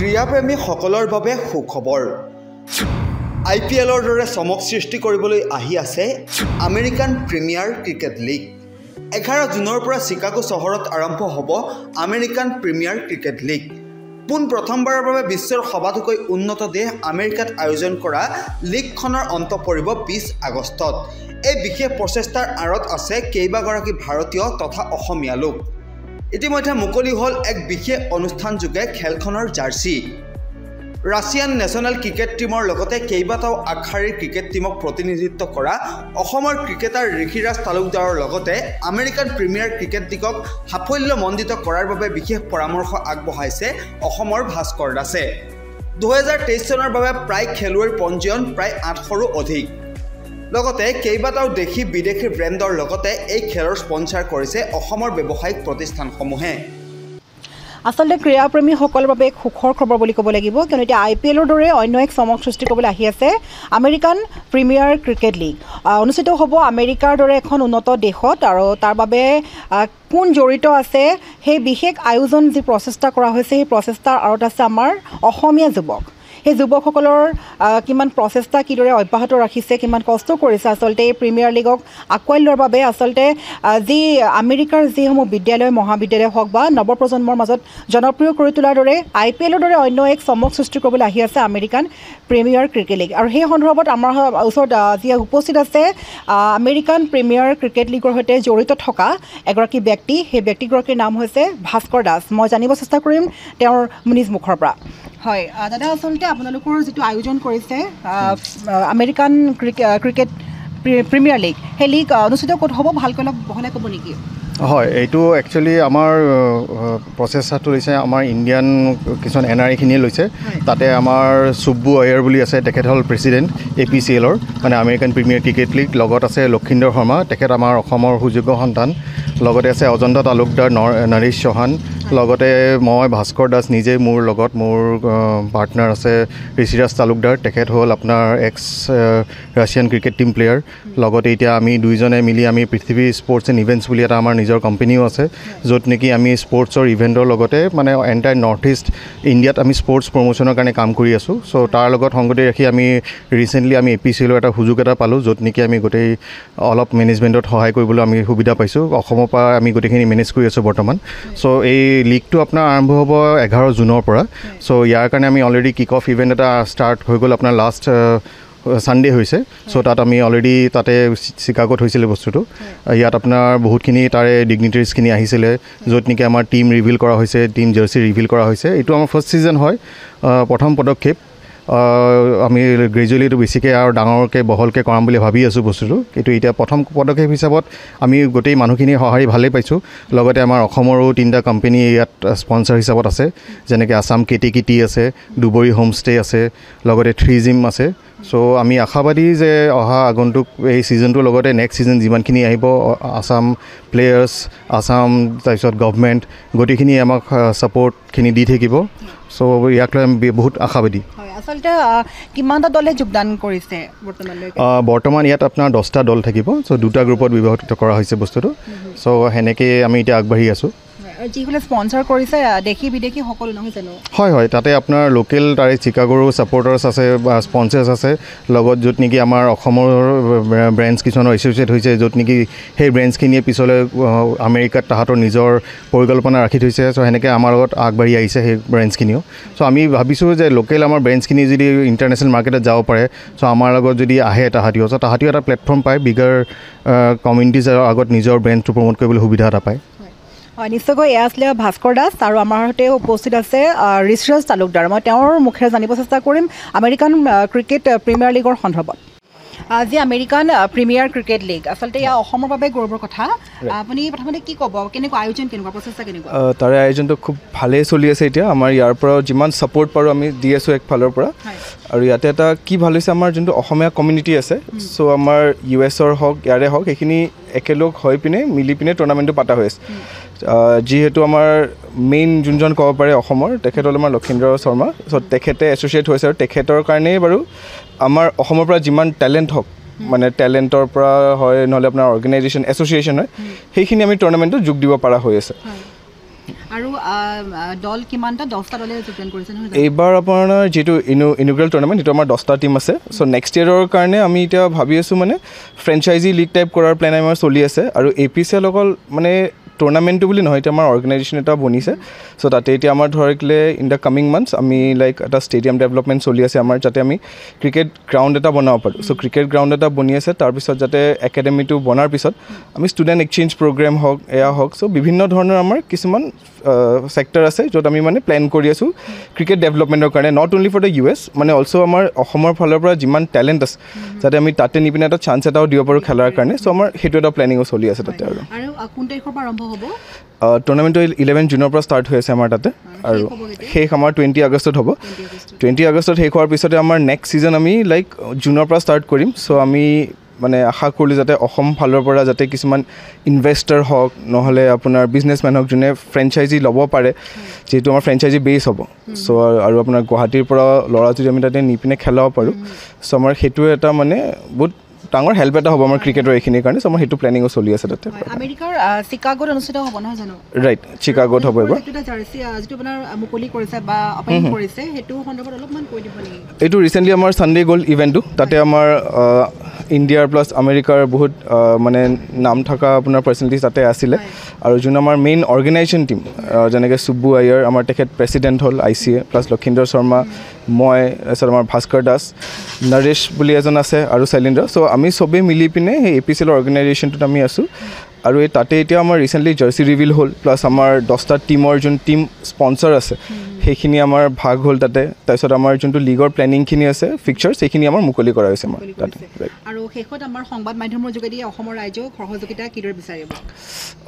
ক্ৰীড়াপ্ৰেমীসকলৰ বাবে সুখবৰ। আই পি এলৰ দৰে চমক সৃষ্টি কৰিবলৈ আহি আছে আমেৰিকান প্ৰিমিয়াৰ ক্ৰিকেট লীগ। এঘাৰ জুনৰ পৰা চিকাগো চহৰত আৰম্ভ হ'ব আমেৰিকান প্ৰিমিয়াৰ ক্ৰিকেট লীগ। পোন প্ৰথমবাৰৰ বাবে বিশ্বৰ সবাতোকৈ উন্নত দেশ আমেৰিকাত আয়োজন কৰা লীগখনৰ অন্ত পৰিব বিছ আগষ্টত। এই বিশেষ প্ৰচেষ্টাৰ আঁৰত আছে কেইবাগৰাকী ভাৰতীয় তথা অসমীয়া লোক। ইতিমধ্যে মুকলি হ'ল এক বিশেষ অনুষ্ঠানযোগে খেলখনৰ জাৰ্চি। ৰাছিয়ান নেশ্যনেল ক্ৰিকেট টীমৰ লগতে কেইবাটাও আগশাৰীৰ ক্ৰিকেট টীমক প্ৰতিনিধিত্ব কৰা অসমৰ ক্ৰিকেটাৰ ঋষিৰাজ তালুকদাৰৰ লগতে আমেৰিকান প্ৰিমিয়াৰ ক্ৰিকেট লীগক সাফল্যমণ্ডিত কৰাৰ বাবে বিশেষ পৰামৰ্শ আগবঢ়াইছে অসমৰ ভাস্কৰ দাসে। দুহেজাৰ তেইছ চনৰ বাবে প্ৰায় খেলুৱৈৰ পঞ্জীয়ন প্ৰায় আঠশৰো অধিক। লগতে কেইবাটাও দেশী বিদেশী ব্ৰেণ্ডৰ লগতে এই খেলৰ স্পনচাৰ কৰিছে অসমৰ ব্যৱসায়িক প্ৰতিষ্ঠানসমূহে। আচলতে ক্ৰীড়াপ্ৰেমীসকলৰ বাবে এক সুখৰ খবৰ বুলি ক'ব লাগিব কিয়নো এতিয়া আই পি এলৰ দৰে অন্য এক চমক সৃষ্টি কৰিবলৈ আহি আছে আমেৰিকান প্ৰিমিয়াৰ ক্ৰিকেট লীগ। অনুষ্ঠিত হ'ব আমেৰিকাৰ দৰে এখন উন্নত দেশত আৰু তাৰ বাবে কোন জড়িত আছে সেই বিশেষ আয়োজন যি প্ৰচেষ্টা কৰা হৈছে সেই প্ৰচেষ্টাৰ আঁৰত আছে আমাৰ অসমীয়া যুৱক। সেই যুৱকসকলৰ কিমান প্ৰচেষ্টা কিদৰে অব্যাহত ৰাখিছে কিমান কষ্ট কৰিছে আচলতে এই প্ৰিমিয়াৰ লীগক আঁকোৱালি লোৱাৰ বাবে আচলতে যি আমেৰিকাৰ যিসমূহ বিদ্যালয় মহাবিদ্যালয় হওক বা নৱপ্ৰজন্মৰ মাজত জনপ্ৰিয় কৰি তোলাৰ দৰে আই পি এলৰ দৰে অন্য এক চমক সৃষ্টি কৰিবলৈ আহি আছে আমেৰিকান প্ৰিমিয়াৰ ক্ৰিকেট লীগ। আৰু সেই সন্দৰ্ভত আমাৰ ওচৰত যি উপস্থিত আছে আমেৰিকান প্ৰিমিয়াৰ ক্ৰিকেট লীগৰ সৈতে জড়িত থকা এগৰাকী ব্যক্তি সেই ব্যক্তিগৰাকীৰ নাম হৈছে ভাস্কৰ দাস। মই জানিব চেষ্টা কৰিম তেওঁৰ নিজ মুখৰ পৰা। হয় দাদা আচলতে আপোনালোকৰ যিটো আয়োজন কৰিছে আমেৰিকান ক্ৰিকেট প্ৰিমিয়াৰ লীগ সেই লীগ অনুষ্ঠিত ক'ত হ'ব ভালকৈ অলপ বহলাই ক'ব নেকি? হয় এইটো একচুৱেলি আমাৰ প্ৰচেষ্টাটো লৈছে আমাৰ ইণ্ডিয়ান কিছুমান এন আৰ আইখিনিয়ে লৈছে। তাতে আমাৰ চুব্বু আয়াৰ বুলি আছে তেখেত হ'ল প্ৰেচিডেণ্ট এ পি চি এলৰ মানে আমেৰিকান প্ৰিমিয়াৰ ক্ৰিকেট লীগ লগত আছে লক্ষীন্দৰ শৰ্মা তেখেত আমাৰ অসমৰ সুযোগ্য সন্তান লগতে আছে অজন্তা তালুকদাৰ নৰেশ চৌহান লগতে মই ভাস্কৰ দাস নিজেই মোৰ লগত মোৰ পাৰ্টনাৰ আছে ঋষিৰাজ তালুকদাৰ। তেখেত হ'ল আপোনাৰ ex Russian cricket team player লগতে এতিয়া আমি দুইজনে মিলি আমি পৃথিৱী স্পৰ্টছ এণ্ড ইভেণ্টছ বুলি এটা আমাৰ নিজৰ কোম্পেনীও আছে য'ত নেকি আমি স্পৰ্টছৰ ইভেণ্টৰ লগতে মানে এণ্টায়াৰ নৰ্থ ইষ্ট ইণ্ডিয়াত আমি স্পৰ্টছ প্ৰমোশ্যনৰ কাৰণে কাম কৰি আছোঁ। চ' তাৰ লগত সংগতি ৰাখি আমি ৰিচেণ্টলি আমি এ পি চি এলৰ এটা সুযোগ এটা পালোঁ য'ত নেকি আমি গোটেই অলপ মেনেজমেণ্টত সহায় কৰিবলৈ আমি সুবিধা পাইছোঁ। অসমৰ পৰা আমি গোটেইখিনি মেনেজ কৰি আছোঁ বৰ্তমান। চ' এই লীগটো আপোনাৰ আৰম্ভ হ'ব এঘাৰ জুনৰ পৰা। চ' ইয়াৰ কাৰণে আমি অলৰেডি কিক অফ ইভেণ্ট এটা ষ্টাৰ্ট হৈ গ'ল আপোনাৰ লাষ্ট ছানডে হৈছে। চ' তাত আমি অলৰেডি তাতে চিকাগোত হৈছিলে বস্তুটো। ইয়াত আপোনাৰ বহুতখিনি তাৰে ডিগনিটাৰিজখিনি আহিছিলে য'ত নেকি আমাৰ টীম ৰিভিল কৰা হৈছে টীম জাৰ্চি ৰিভিল কৰা হৈছে। এইটো আমাৰ ফাৰ্ষ্ট ছিজন হয়। প্ৰথম পদক্ষেপ। আমি গ্ৰেজুৱেলি এইটো বেছিকৈ আৰু ডাঙৰকৈ বহলকৈ কৰাম বুলি ভাবি আছোঁ বস্তুটো। কিন্তু এতিয়া প্ৰথম পদক্ষেপ হিচাপত আমি গোটেই মানুহখিনি সঁহাৰি ভালেই পাইছোঁ। লগতে আমাৰ অসমৰো তিনিটা কোম্পেনী ইয়াত স্পনচাৰ হিচাপত আছে। যেনেকৈ আছাম কেটি কিটি আছে দুবৰী হোমষ্টে আছে লগতে থ্ৰী জিম আছে। চ' আমি আশাবাদী যে অহা আগন্তুক এই ছিজনটোৰ লগতে নেক্সট ছিজন যিমানখিনি আহিব আছাম প্লেয়াৰ্ছ আছাম তাৰপিছত গভমেণ্ট গোটেইখিনি আমাক ছাপৰ্টখিনি দি থাকিব। চ' ইয়াক লৈ আমি বহুত আশাবাদী। আচলতে কিমানটা দলে যোগদান কৰিছে বৰ্তমান ইয়াত আপোনাৰ দহটা দল থাকিব চ' দুটা গ্ৰুপত বিভাজিত কৰা হৈছে বস্তুটো। চ' সেনেকৈ আমি এতিয়া আগবাঢ়ি আছোঁ। যিসকলে স্পনচাৰ কৰিছে দেশী বিদেশী সকলো নহয় জানো? হয় হয় তাতে আপোনাৰ লোকেল তাৰে চিকাগোৰো ছাপৰ্টাৰ্ছ আছে বা স্পনচাৰ্ছ আছে। লগত য'ত নেকি আমাৰ অসমৰ ব্ৰেণ্ডছ কিছুমানৰ এছ'চিয়েট হৈছে য'ত নেকি সেই ব্ৰেণ্ডছখিনিয়ে পিছলৈ আমেৰিকাত তাহাঁতৰ নিজৰ পৰিকল্পনা ৰাখি থৈছে। চ' সেনেকৈ আমাৰ লগত আগবাঢ়ি আহিছে সেই ব্ৰেণ্ডছখিনিও চ' আমি ভাবিছোঁ যে লোকেল আমাৰ ব্ৰেণ্ডছখিনি যদি ইণ্টাৰনেশ্যনেল মাৰ্কেটত যাব পাৰে চ' আমাৰ লগত যদি আহে তাহাঁতিও। চ' তাহাঁতিও এটা প্লেটফৰ্ম পায় বিগাৰ কমিউনিটিজৰ আগত নিজৰ ব্ৰেণ্ডটো প্ৰমোট কৰিবলৈ সুবিধা এটা পায়। হয় নিশ্চয়কৈ এয়া আছিলে ভাস্কৰ দাস আৰু আমাৰ সৈতে উপস্থিত আছে ঋষিৰাজ তালুকদাৰ। মই তেওঁৰ মুখেৰে জানিব চেষ্টা কৰিম আমেৰিকান ক্ৰিকেট প্ৰিমিয়াৰ লীগৰ সন্দৰ্ভত। আজি আমেৰিকান প্ৰিমিয়াৰ ক্ৰিকেট লীগ। আচলতে এয়া অসমৰ বাবে গৌৰৱৰ কথা। আপুনি প্ৰথমতে কি ক'ব? কেনেকুৱা আয়োজন কেনেকুৱা? প্ৰচেষ্টা কেনেকুৱা? তাৰে আয়োজনটো খুব ভালেই চলি আছে এতিয়া। আমাৰ ইয়াৰ পৰা যিমান ছাপৰ্ট পাৰোঁ আমি দি আছোঁ একফালৰ পৰা। আৰু ইয়াতে এটা কি ভাল হৈছে আমাৰ যোনটো অসমীয়া কমিউনিটি আছে চ' আমাৰ ইউ এছৰ হওক ইয়াৰে হওক সেইখিনি একেলগ হৈ পিনে মিলি পিনে টুৰ্ণামেণ্টটো পতা হৈ আছে। যিহেতু আমাৰ মেইন যোনজন ক'ব পাৰে অসমৰ তেখেত হ'ল আমাৰ লক্ষীন্দ্ৰ শৰ্মা। চ' তেখেতে এছ'চিয়েট হৈছে আৰু তেখেতৰ কাৰণেই বাৰু আমাৰ অসমৰ পৰা যিমান টেলেণ্ট হওক মানে টেলেণ্টৰ পৰা হয় নহ'লে আপোনাৰ অৰ্গেনাইজেশ্যন এছ'চিয়েশ্যন হয় সেইখিনি আমি টুৰ্ণামেণ্টত যোগ দিব পৰা হৈ আছে। আৰু আ, আ, দল কিমানটা দহটা দলে যোগদান কৰিছে নহয় জানো? এইবাৰ আপোনাৰ যিটো ইনু ইনুগ্ৰেল টুৰ্ণামেণ্ট সেইটো আমাৰ দহটা টীম আছে। চ' নেক্সট ইয়েৰৰ কাৰণে আমি এতিয়া ভাবি আছোঁ মানে ফ্ৰেঞ্চাইজি লীগ টাইপ কৰাৰ প্লেন আমাৰ চলি আছে। আৰু এ পি চি এল অকল মানে টুৰ্ণামেণ্টটো বুলি নহয় এতিয়া আমাৰ অৰ্গেনাইজেশ্যন এটা বনিছে। চ' তাতে এতিয়া আমাৰ ধৰিলে ইন দ্য কামিং মান্থছ আমি লাইক এটা ষ্টেডিয়াম ডেভেলপমেণ্ট চলি আছে আমাৰ যাতে আমি ক্ৰিকেট গ্ৰাউণ্ড এটা বনাব পাৰোঁ। চ' ক্ৰিকেট গ্ৰাউণ্ড এটা বনি আছে তাৰপিছত যাতে একাডেমিটো বনাৰ পিছত আমি ষ্টুডেণ্ট এক্সচেঞ্জ প্ৰগ্ৰেম হওক এয়া হওক চ' বিভিন্ন ধৰণৰ আমাৰ কিছুমান ছেক্টৰ আছে য'ত আমি মানে প্লেন কৰি আছোঁ ক্ৰিকেট ডেভেলপমেণ্টৰ কাৰণে not only for the U S মানে অলছ' আমাৰ অসমৰ ফালৰ পৰা যিমান টেলেণ্ট আছে যাতে আমি তাতে নি পিনে এটা চান্স এটাও দিব পাৰোঁ খেলাৰ কাৰণে। চ' আমাৰ সেইটো এটা প্লেনিঙো চলি আছে তাতে আৰু। কোন তাৰিখৰ পৰা আৰম্ভ হ'ব? টুৰ্ণামেণ্টটো ইলেভেন জুনৰ পৰা ষ্টাৰ্ট হৈ আছে আমাৰ তাতে। আৰু শেষ আমাৰ টুৱেণ্টি আগষ্টত হ'ব। 20 আগষ্টত। টুৱেণ্টি আগষ্টত শেষ হোৱাৰ পিছতে আমাৰ নেক্সট ছিজন আমি লাইক জুনৰ পৰা ষ্টাৰ্ট কৰিম। চ' আমি মানে আশা কৰিলোঁ যাতে অসম ফালৰ পৰা যাতে কিছুমান ইনভেষ্টাৰ হওক নহ'লে আপোনাৰ বিজনেছমেন হওক যোনে ফ্ৰেঞ্চাইজি ল'ব পাৰে যিহেতু আমাৰ ফ্ৰেঞ্চাইজি বেছ হ'ব। চ' আৰু আপোনাৰ গুৱাহাটীৰ পৰা ল'ৰা যদি আমি তাতে নি পিনে খেলাব পাৰোঁ। চ' আমাৰ সেইটো এটা মানে বহুত ডাঙৰ হেল্প এটা হ'ব আমাৰ ক্ৰিকেটৰ এইখিনিৰ কাৰণে চ' আমাৰ সেইটো প্লেনিঙো চলি আছে তাতে। আমেৰিকাৰ চিকাগোত অনুষ্ঠিত হ'ব নহয় জানো? ৰাইট চিকাগোত হ'ব এইবাৰ। এইটো ৰিচেণ্টলি আমাৰ ছানডে গ'ল্ড ইভেণ্টটো তাতে আমাৰ ইণ্ডিয়াৰ প্লাছ আমেৰিকাৰ বহুত মানে নাম থকা আপোনাৰ পাৰ্চনেলিটিজ তাতে আছিলে। আৰু যোন আমাৰ মেইন অৰ্গেনাইজেশ্যন টীম যেনেকৈ চুব্বু আয়াৰ আমাৰ তেখেত প্ৰেচিডেণ্ট হ'ল I C A plus Lakshindar Sharma মই তাৰপিছত আমাৰ ভাস্কৰ দাস নৰেশ বুলি এজন আছে আৰু শৈলেন্দ্ৰ। চ' আমি চবেই মিলি পিনে সেই এ পি চি এলৰ অৰ্গেনাইজেশ্যনটোত আমি আছোঁ। আৰু এই তাতে এতিয়া আমাৰ ৰিচেণ্টলি জাৰ্চি ৰিভিল হ'ল প্লাছ আমাৰ দহটা টীমৰ যোন টীম স্পনচাৰ আছে সেইখিনি আমাৰ ভাগ হ'ল তাতে। তাৰপিছত আমাৰ যোনটো লীগৰ প্লেনিংখিনি আছে ফিক্সাৰ্ছ সেইখিনি আমাৰ মুকলি কৰা হৈছে আমাৰ তাতে। শেষত আমাৰ সংবাদ মাধ্যমৰ যোগেদি অসমৰ ৰাইজক সহযোগিতা কিদৰে বিচাৰিব?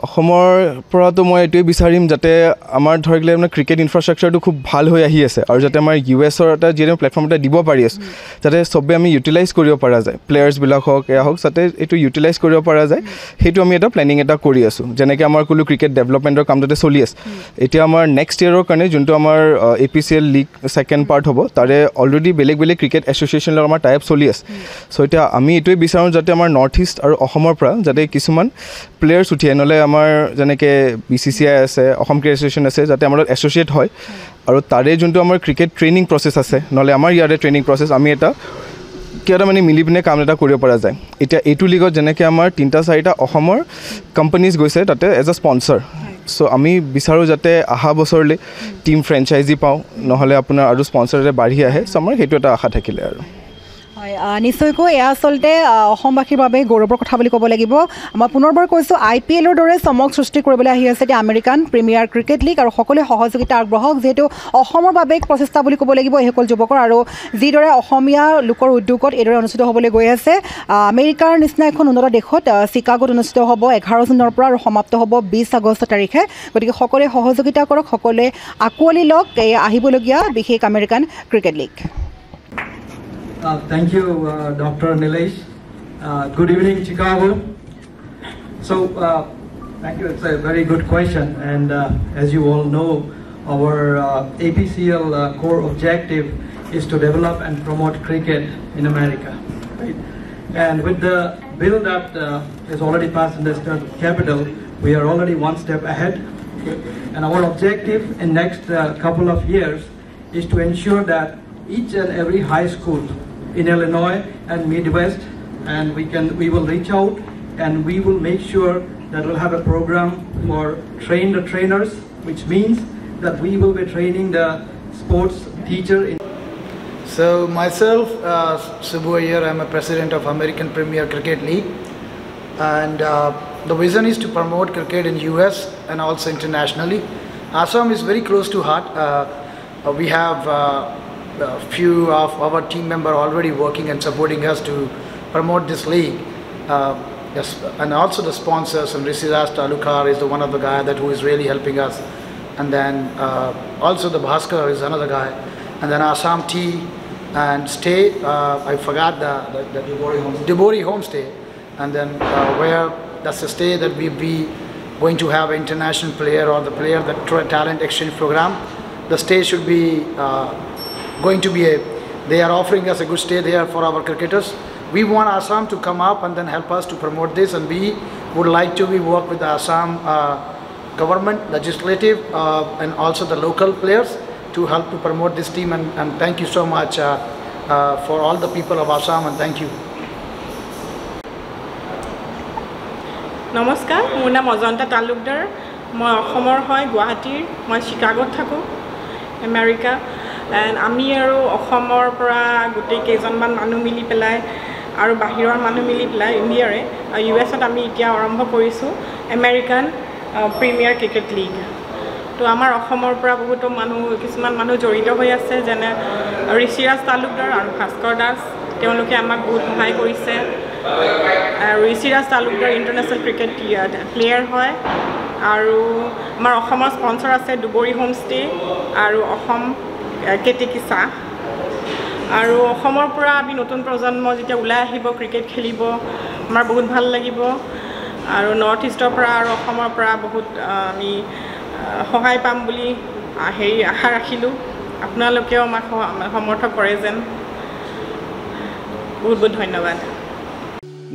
অসমৰ পৰাতো মই এইটোৱে বিচাৰিম যাতে আমাৰ ধৰিলে মানে ক্ৰিকেট ইনফ্ৰাষ্ট্ৰাকচাৰটো খুব ভাল হৈ আহি আছে আৰু যাতে আমাৰ ইউ এছৰ এটা যিহেতু প্লেটফৰ্ম এটা দিব পাৰি আছোঁ যাতে চবে আমি ইউটিলাইজ কৰিব পৰা যায় প্লেয়াৰ্ছবিলাক হওক এয়া হওক যাতে এইটো ইউটিলাইজ কৰিব পৰা যায় সেইটো আমি এটা প্লেনিং এটা কৰি আছোঁ। যেনেকৈ আমাৰ ক'লো ক্ৰিকেট ডেভেলপমেণ্টৰ কাম যাতে চলি আছে। এতিয়া আমাৰ নেক্সট ইয়েৰৰ কাৰণে যোনটো আমাৰ A P C L league second part হ'ব তাৰে অলৰেডি বেলেগ বেলেগ ক্ৰিকেট এছ'চিয়েশ্যনৰ আমাৰ টাইপ চলি আছে। চ' এতিয়া আমি এইটোৱে বিচাৰোঁ যাতে আমাৰ নৰ্থ ইষ্ট আৰু অসমৰ পৰা যাতে কিছুমান প্লেয়াৰ্ছ উঠি আহে। নহ'লে আমাৰ যেনেকৈ বি চি চি আই আছে অসম ক্ৰিকেট এছ'চিয়েশ্যন আছে যাতে আমাৰ লগত এছ'চিয়েট হয়। আৰু তাৰে যোনটো আমাৰ ক্ৰিকেট ট্ৰেইনিং প্ৰচেছ আছে নহ'লে আমাৰ ইয়াৰে ট্ৰেইনিং প্ৰচেছ আমি এটা এটা মানে মিলি পিনে কাম এটা কৰিব পৰা যায়। এতিয়া এইটো লীগত যেনেকৈ আমাৰ তিনিটা চাৰিটা অসমৰ কোম্পানীজ গৈছে তাতে এজ এ স্পনচাৰ চ' আমি বিচাৰোঁ যাতে অহা বছৰলৈ টীম ফ্ৰেঞ্চাইজি পাওঁ নহ'লে আপোনাৰ আৰু স্পনচাৰ বাঢ়ি আহে। চ' আমাৰ সেইটো এটা আশা থাকিলে আৰু। হয় নিশ্চয়কৈ এয়া আচলতে অসমবাসীৰ বাবে গৌৰৱৰ কথা বুলি ক'ব লাগিব। মই পুনৰবাৰ কৈছোঁ আই পি এলৰ দৰে চমক সৃষ্টি কৰিবলৈ আহি আছে এতিয়া আমেৰিকান প্ৰিমিয়াৰ ক্ৰিকেট লীগ আৰু সকলোৱে সহযোগিতা আগবঢ়াওক যিহেতু অসমৰ বাবে এক প্ৰচেষ্টা বুলি ক'ব লাগিব এইসকল যুৱকৰ আৰু যিদৰে অসমীয়া লোকৰ উদ্যোগত এইদৰে অনুষ্ঠিত হ'বলৈ গৈ আছে আমেৰিকাৰ নিচিনা এখন উন্নত দেশত চিকাগোত অনুষ্ঠিত হ'ব এঘাৰ জুনৰ পৰা আৰু সমাপ্ত হ'ব বিছ আগষ্ট তাৰিখে। গতিকে সকলোৱে সহযোগিতা কৰক সকলোৱে আঁকোৱালি লওক এই আহিবলগীয়া বিশেষ American cricket league. Uh, thank you, uh, Dr. Nilesh. Uh, good evening, Chicago. So, uh, thank you. It's a very good question. And uh, as you all know, our uh, APCL core objective is to develop and promote cricket in America. Right? And with the bill that is already passed in the state capital, we are already one step ahead. And our objective in next couple of years is to ensure that each and every high school in Illinois and Midwest, and we can we will reach out and we will make sure that we'll have a program for train the trainers, which means that we will be training the sports teacher in So myself, uh, Iyer, I'm a president of American Premier Cricket League, and uh, the vision is to promote cricket in US and also internationally. Assam is very close to heart. Uh, we have uh, a few of our team member already working and supporting us to promote this league. Uh, and also the sponsors and Rishidas Talukar is the one of the guy that who is really helping us. And then uh, also the Bhaskar is another guy. And then Assam Tea and Stay, uh, I forgot the, the, the Dibori Homestay. And then uh, where that's the stay that we be going to have international player or the player that tra- talent exchange program. The stay should be uh, going to be a, they are offering us a good stay there for our cricketers. We want Assam to come up and then help us to promote this and we would like to we work with the Assam uh, government, legislative, uh, and also the local players to help to promote this team. And, and thank you so much uh, uh, for all the people of Assam, and thank you. নমস্কাৰ মোৰ নাম অজন্তা তালুকদাৰ মই অসমৰ হয় গুৱাহাটীৰ মই চিকাগোত থাকোঁ America and আমি আৰু অসমৰ পৰা গোটেই কেইজনমান মানুহ মিলি পেলাই আৰু বাহিৰৰ মানুহ মিলি পেলাই ইণ্ডিয়াৰে ইউ এছত আমি এতিয়া আৰম্ভ কৰিছোঁ আমেৰিকান প্ৰিমিয়াৰ ক্ৰিকেট লীগ তো আমাৰ অসমৰ পৰা বহুতো মানুহ কিছুমান মানুহ জড়িত হৈ আছে যেনে ঋষিৰাজ তালুকদাৰ আৰু ভাস্কৰ দাস। তেওঁলোকে আমাক বহুত সহায় কৰিছে। Rishiraj Talukdar international cricket player হয়। আৰু আমাৰ অসমৰ স্পনচৰ আছে দুবৰী হোমষ্টে আৰু অসম কেতেকী চাহ আৰু অসমৰ পৰা আমি নতুন প্ৰজন্ম যেতিয়া ওলাই আহিব ক্ৰিকেট খেলিব আমাৰ বহুত ভাল লাগিব। আৰু নৰ্থ ইষ্টৰ পৰা আৰু অসমৰ পৰা বহুত আমি সহায় পাম বুলি হেৰি আশা ৰাখিলোঁ। আপোনালোকেও আমাক সমৰ্থ কৰে যেন। বহুত বহুত ধন্যবাদ।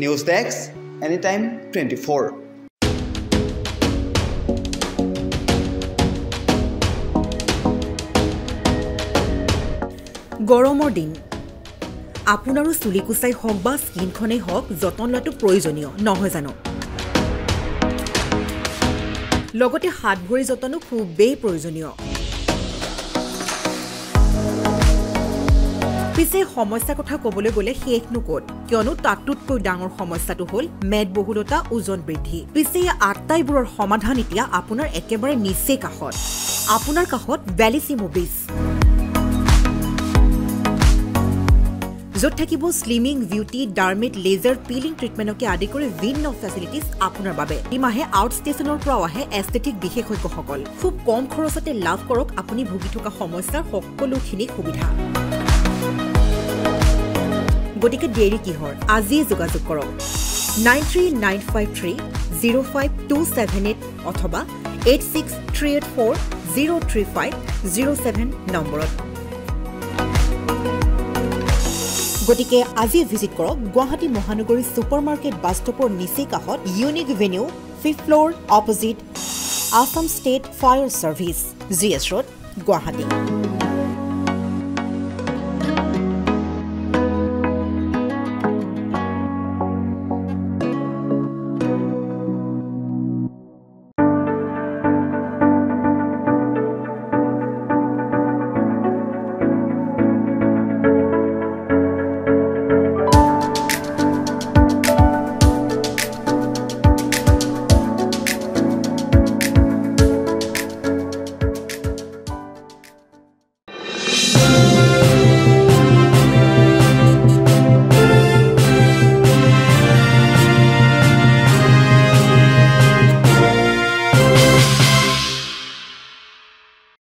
News desk any time twenty four গৰমৰ দিন। আপোনাৰো চুলি কোচাই হওক বা স্কিনখনেই হওক যতন লোৱাটো প্ৰয়োজনীয় নহয় জানো? লগতে হাত ভৰি যতনো খুবেই প্ৰয়োজনীয়। পিছে সমস্যাৰ কথা ক'বলৈ গ'লে শেষনো ক'ত কিয়নো তাতোতকৈ ডাঙৰ সমস্যাটো হ'ল মেদবহুলতা ওজন বৃদ্ধি। পিছে এই আটাইবোৰৰ সমাধান এতিয়া আপোনাৰ একেবাৰে নিচেই কাষত। আপোনাৰ কাষত ভেলিচি য'ত থাকিব slimming beauty derma laser peeling ট্ৰিটমেণ্টকে আদি কৰি ভিন্ন ফেচিলিটিজ আপোনাৰ বাবে। এই মাহে আউট ষ্টেচনৰ পৰাও আহে এষ্টেটিক বিশেষজ্ঞসকল। খুব কম খৰচতে লাভ কৰক আপুনি ভুগি থকা সমস্যাৰ সকলোখিনি সুবিধা। গতিকে দেৰি কিহৰ? আজিয়ে যোগাযোগ কৰক। Nine three nine five three zero' five two seven eight অথবা eight six three eight four zero' three five zero' seven নম্বৰত। গতিকে আজি ভিজিট কৰক গুৱাহাটী মহানগৰী ছুপাৰ মাৰ্কেট বাছ ষ্টপৰ নিচেই কাষত unique venue fifth floor opposite Assam state fire service G S road Guwahati.